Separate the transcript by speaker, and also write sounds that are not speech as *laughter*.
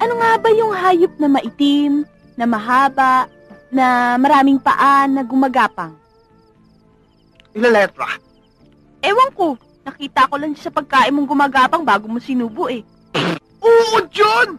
Speaker 1: Ano nga ba yung hayop na maitim, na mahaba, na maraming paa, na gumagapang?
Speaker 2: Ilaletra.
Speaker 1: Ewan ko, nakita ko lang siya sa pagkain mong gumagapang bago mo sinubo eh. *laughs*
Speaker 2: Oo, John!